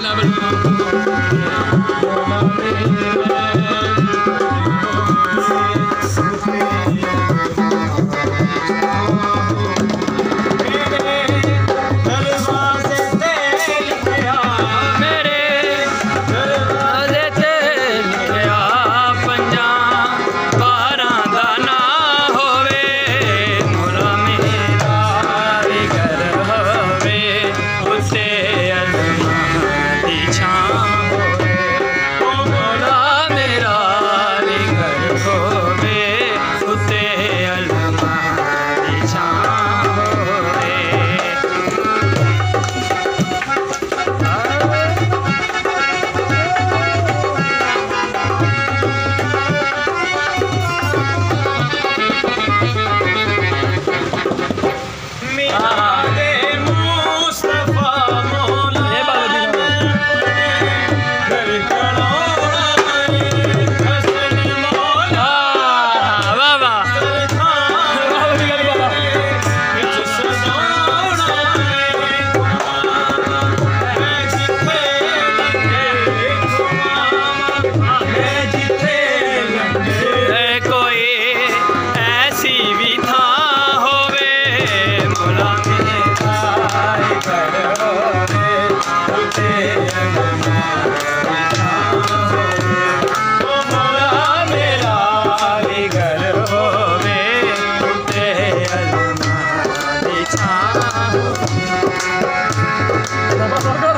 level. Gracias.